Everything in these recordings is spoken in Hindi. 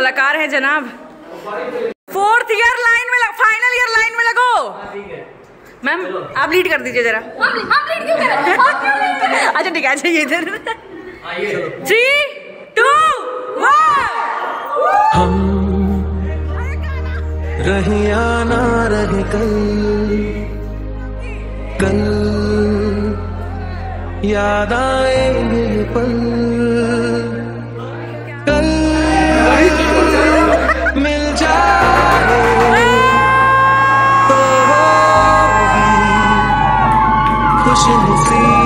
कलाकार है जनाब। फोर्थ ईयर लाइन में लग, फाइनल ईयर लाइन में लगो। मैम आप लीड कर दीजिए जरा। अच्छा ठीक है अच्छा ये इधर। थ्री टू हम रहे या ना रहे कल कल याद आएँगे पल। solução.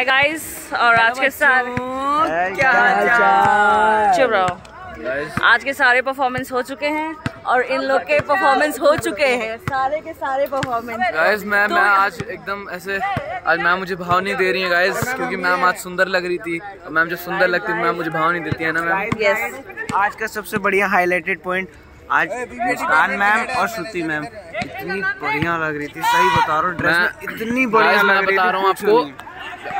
हाय गाइस और आज के सारे क्या चुप रहो आज के सारे परफॉर्मेंस हो चुके हैं और इन लोग के परफॉर्मेंस हो चुके हैं। सारे के सारे परफॉर्मेंस गाइस मैम मैं आज एकदम ऐसे आज मैम मुझे भाव नहीं दे रही है गाइस क्योंकि मैम आज सुंदर लग रही थी। और मैम जो सुंदर लगती है मैम मुझे भाव नहीं देती है ना मैम? यस आज का सबसे बढ़िया हाईलाइटेड पॉइंट आज मुस्कान मैम और श्रुति मैम। इतनी बढ़िया लग रही थी। सही बता रहा हूँ ड्रेस इतनी बढ़िया लग मैं रही बता थी रहा हूँ आपको।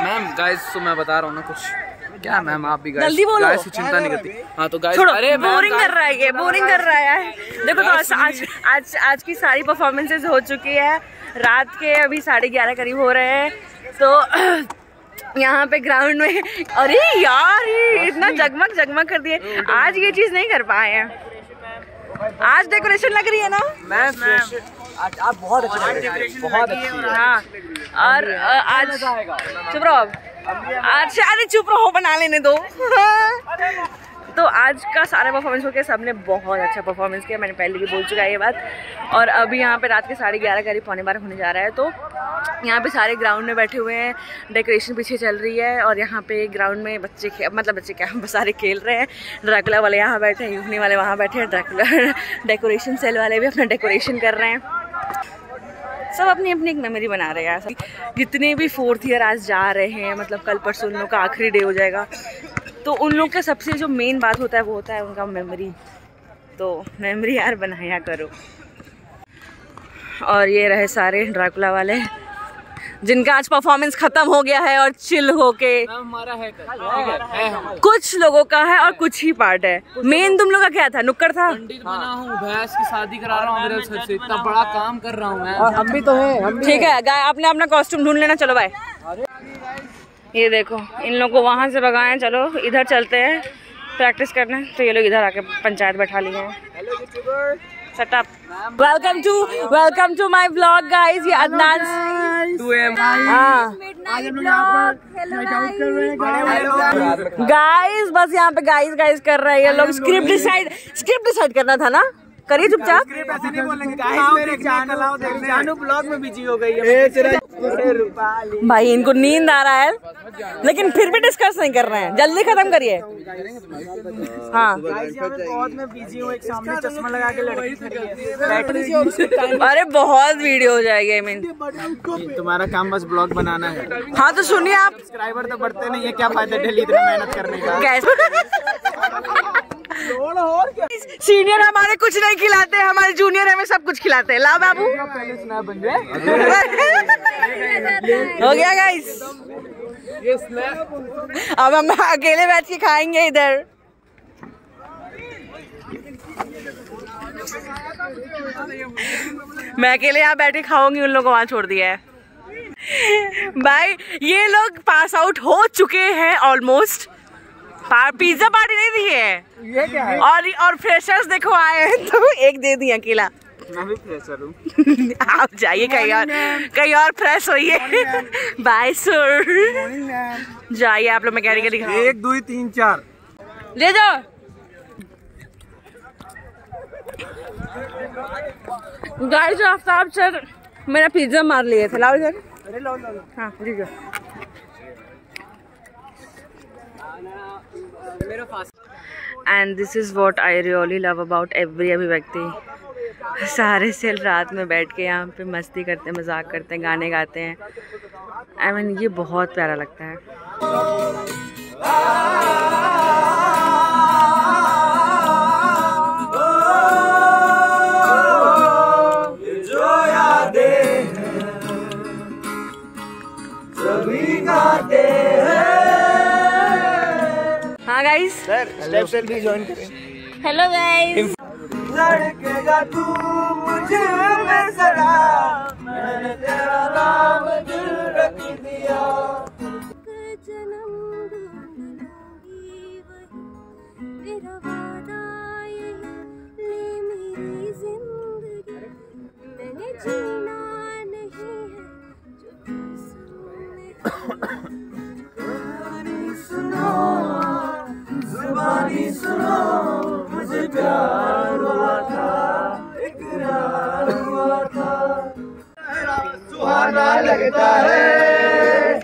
मैम गाइस तो मैं बता रहा हूँ ना कुछ। क्या मैम आप भी गाइस जल्दी बोलो। गाइस की चिंता नहीं करती। हाँ तो गाइस अरे बोरिंग कर रहा है ये बोरिंग कर रहा है। देखो तो आज आज आज की सारी परफॉर्मेंसेज हो चुकी है। रात के अभी साढ़े ग्यारह करीब हो रहे हैं। तो यहाँ पे ग्राउंड में अरे यार ये इतना जगमग जगमग कर दिए। आज ये चीज़ नहीं कर पाए हैं। आज डेकोरेशन लग रही है ना? मैम आज आप बहुत अच्छे हैं, बहुत अच्छी है। हाँ और आज चुप रहो अब। आज अरे चुप रहो बना लेने दो। तो आज का सारा परफॉर्मेंस हो गया सबने बहुत अच्छा परफॉर्मेंस किया। मैंने पहले भी बोल चुका है ये बात। और अभी यहाँ पे रात के साढ़े ग्यारह करीब पौने बारह होने जा रहा है। तो यहाँ पे सारे ग्राउंड में बैठे हुए हैं। डेकोरेशन पीछे चल रही है। और यहाँ पे ग्राउंड में बच्चे मतलब बच्चे क्या सारे खेल रहे हैं। ड्रैकुला वाले यहाँ बैठे हैं यूफनी वाले वहाँ बैठे हैं। ड्रैकुला डेकोरेशन सेल वाले भी अपना डेकोरेशन कर रहे हैं। सब अपनी अपनी एक मेमोरी बना रहे हैं जितने भी फोर्थ ईयर आज जा रहे हैं मतलब कल परसों उन लोग का आखिरी डे हो जाएगा। तो उन लोग का सबसे जो मेन बात होता है, वो होता है उनका मेमोरी तो मेमोरी यार बनाया करो। और ये रहे सारे ड्राकुला वाले। जिनका आज परफॉर्मेंस खत्म हो गया है और चिल होके। हमारा है है कुछ लोगों का है और कुछ ही पार्ट है। मेन तुम लोग का क्या था? नुक्कड़ था? पंडित बना हूँ भैंस की शादी करा रहा हूँ मेरे सर से। इतना बड़ा काम कर रहा हूँ हम भी तो हैं ठीक है गाय आपने अपना कॉस्ट्यूम ढूंढ लेना चलो भाई। ये देखो इन लोग को वहाँ से भगाए चलो इधर चलते हैं। प्रैक्टिस करने तो ये लोग इधर आके पंचायत बैठा लिए हैं। Shut up. Welcome to welcome to my vlog guys. ये अदनान टू हाँ. गाइस बस यहाँ पे गाइस गाइस कर रहे हैं ये लोग. स्क्रिप्ट डिसाइड स्क्रिप्ट डिसाइड करना था ना? करिए चुपचाप. ऐसे नहीं बोलेंगे। गाइस मेरे जानू जानू ब्लॉग में बिज़ी हो गई है भाई इनको नींद आ रहा है। लेकिन फिर भी डिस्कस नहीं कर रहे हैं। जल्दी खत्म करिए। हाँ। गाइस यहाँ पे बहुत मैं बिज़ी हूँ एक सामने चश्मा लगा के लड़की खड़ी है। अरे बहुत वीडियो हो जाएगी आई मीन तुम्हारा काम बस ब्लॉग बनाना है। हाँ तो सुनिए आप। सब्सक्राइबर तो बढ़ते नहीं है क्या फ़ायदा डेली इतना मेहनत करने का? कैसे सीनियर हमारे कुछ नहीं खिलाते हमारे जूनियर हमें सब कुछ खिलाते हैं। ला बाबू। हो गया गाइस अब हम अकेले बैठ के खाएँगे इधर। मैं अकेले यहाँ बैठे खाऊँगी उन लोगों को वहाँ छोड़ दिया है। भाई ये लोग पास आउट हो चुके हैं ऑलमोस्ट पिज्जा पार्टी नहीं दी है। ये क्या है? और और फ्रेशर्स देखो आए हैं तो एक दे दिया अकेला। मैं भी फ्रेशर हूँ। आप जाइए कहीं और कहीं और फ्रेश होइए। बाय सर जाइए आप लोग मैकेनिकल एक दो तीन चार। ले जाओ। गाइस आफ्ताब सर मेरा पिज्जा मार लिए थे। लाओ इधर। अरे लो हाँ and this is what I really love about every अभिव्यक्ति। सारे सेल रात में बैठ के यहाँ पे मस्ती करते हैं मज़ाक करते हैं गाने गाते हैं। आई I मीन mean, ये बहुत प्यारा लगता है। हाँ guys sir step selfie join करें। हेलो गाइस लड़केगा तू मुझे में सदा। मैंने तेरा नाम दिल रख दिया। जन्म ज़िंदगी। जीना लगता है।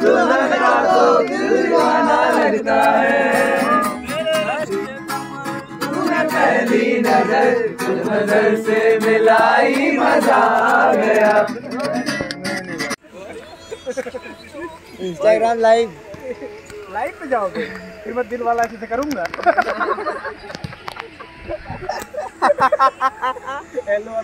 दुल्हन का तो दिल दीवाना लगता है। तूने पहली नज़र नज़र से मिलाई मज़ा आ गया। इंस्टाग्राम लाइव लाइव पे जाओगे फिर। मैं दिल वाला ऐसे करूँगा।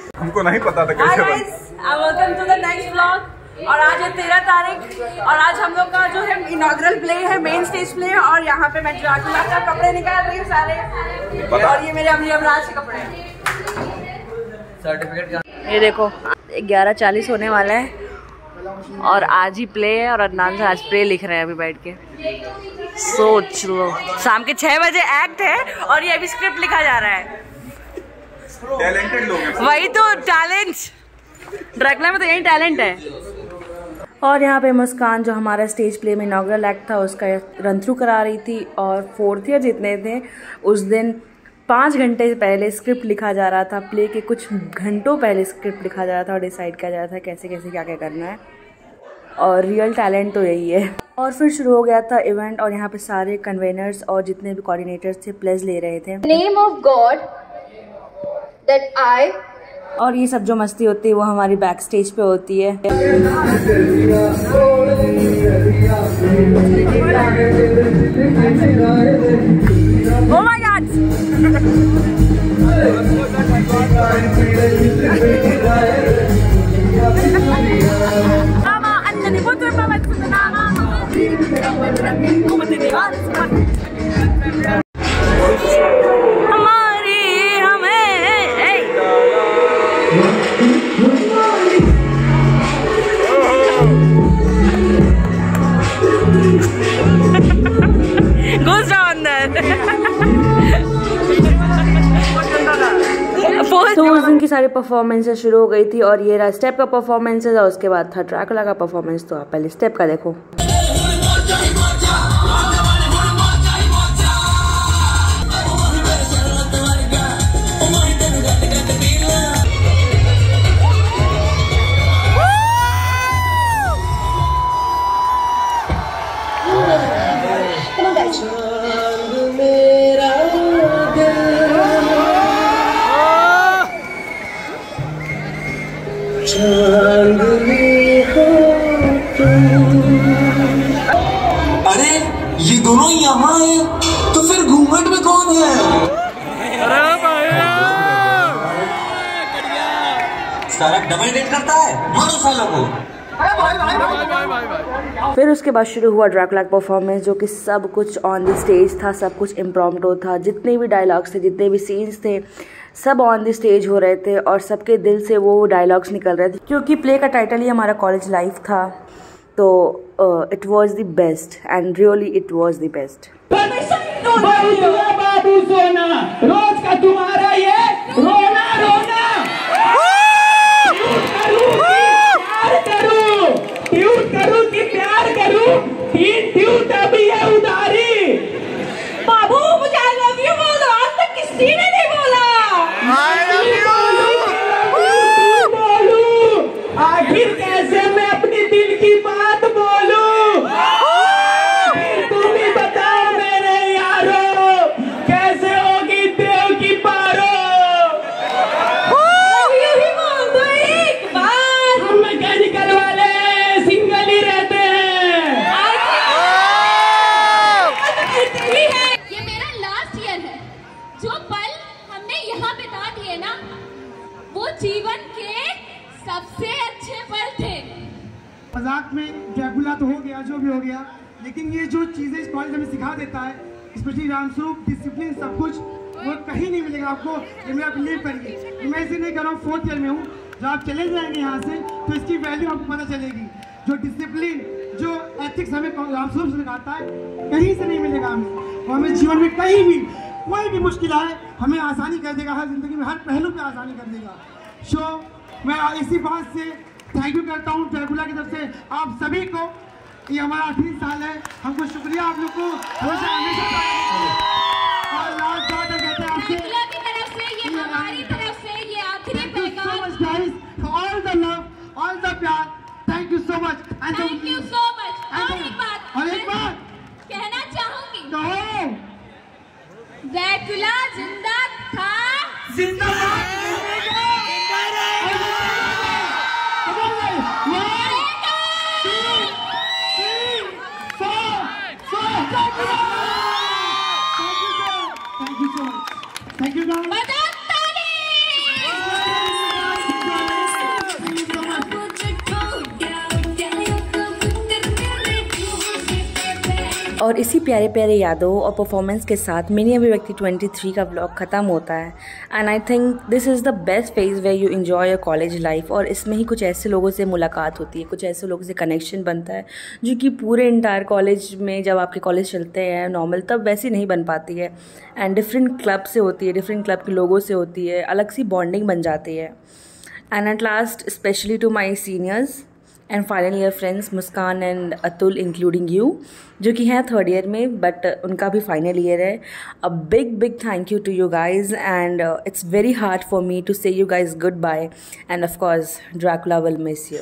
हमको नहीं पता था कैसे welcome to the next vlog और आज है तेरह तारीख और आज हम लोग का जो है इनॉग्रल प्ले है मेन स्टेज प्ले है और यहाँ पे मैं ड्राकुला का कपड़े निकाल रही हूँ सारे। और ये मेरे अमली अमराज के कपड़े हैं। ये देखो ग्यारह चालीस होने वाला है। और आज ही प्ले है और अदनान से आज प्ले लिख रहे हैं अभी बैठ के। सोच लो। शाम के छह बजे एक्ट है और ये अभी स्क्रिप्ट लिखा जा रहा है। टैलेंटेड लोग हैं। वही तो टैलेंट ड्रैकुला में तो यही टैलेंट है। और यहाँ पे मुस्कान जो हमारा स्टेज प्ले में इनाग्रल एक्ट था उसका रन थ्रू करा रही थी। और फोर्थ ईयर जितने थे उस दिन पाँच घंटे पहले स्क्रिप्ट लिखा जा रहा था। प्ले के कुछ घंटों पहले स्क्रिप्ट लिखा जा रहा था और डिसाइड किया जा रहा था कैसे कैसे क्या क्या करना है। और रियल टैलेंट तो यही है। और फिर शुरू हो गया था इवेंट और यहाँ पे सारे कन्वेनर्स और जितने भी कोऑर्डिनेटर्स थे प्लेज ले रहे थे। Name of God that I और ये सब जो मस्ती होती है वो हमारी बैक स्टेज पे होती है। Oh my God! परफॉर्मेंसेस शुरू हो गई थी और ये रहा स्टेप का परफॉर्मेंसेस और उसके बाद था ड्रैकुला का परफॉर्मेंस तो आप पहले स्टेप का देखो। दोनों यहाँ है तो फिर घूंघट में कौन है? डबल डेट करता है? मारो सालों को। फिर उसके बाद शुरू हुआ ड्रैकुला परफॉर्मेंस जो कि सब कुछ ऑन द स्टेज था सब कुछ इम्प्रॉम्प्टो था। जितने भी डायलॉग्स थे जितने भी सीन्स थे सब ऑन द स्टेज हो रहे थे और सबके दिल से वो डायलॉग्स निकल रहे थे। क्योंकि प्ले का टाइटल ही हमारा कॉलेज लाइफ था। तो it was the best and really it was the best रोज का तुम्हारा ये रोना रोना। प्यार करूँ चीज़ें इस कॉलेज हमें सिखा देता है। स्पेशली रामस्वरूप डिसिप्लिन सब कुछ। वो कहीं नहीं मिलेगा आपको, ये मेरा बिलीव करिए मैं इसे नहीं कर रहा हूँ फोर्थ ईयर में हूँ। जब आप चले जाएँगे यहाँ से तो इसकी वैल्यू आपको पता चलेगी। जो डिसिप्लिन जो एथिक्स हमें रामस्वरूप से सिखाता है, कहीं से नहीं मिलेगा हमें। और हमें जीवन में कहीं भी, कोई भी मुश्किल आए, हमें आसानी कर देगा, हर ज़िंदगी में हर पहलू पे आसानी कर देगा। सो मैं इसी बात से थैंक यू करता हूँ ट्रैकुला की तरफ़ से। आप सभी को ये हमारा आखिरी साल है। हमको शुक्रिया आप लोग को। हमेशा हमेशा और लास्ट बात कहते हैं आपसे की से ये हमारी तरफ़ से ये. And thank you so much और एक बात और एक बात। कहना चाहूँगी। कहो ज़िंदा था। जिंदाबाद Thank you, guys. और इसी प्यारे प्यारे यादों और परफॉर्मेंस के साथ मिनी अभिव्यक्ति 23 का ब्लॉग ख़त्म होता है and I think this is the best phase way you enjoy your college life और इसमें ही कुछ ऐसे लोगों से मुलाकात होती है, कुछ ऐसे लोगों से कनेक्शन बनता है, जो कि पूरे इंटायर कॉलेज में जब आपके कॉलेज चलते हैं नॉर्मल तब वैसी नहीं बन पाती है। एंड डिफरेंट क्लब से होती है डिफरेंट क्लब के लोगों से होती है, अलग सी बॉन्डिंग बन जाती है। And at last specially to my seniors and final year friends Muskan and Atul including you जो कि हैं थर्ड ईयर में बट उनका भी फाइनल ईयर है। A big big thank you to you guys and it's very hard for me to say you guys good bye and of course Dracula will miss you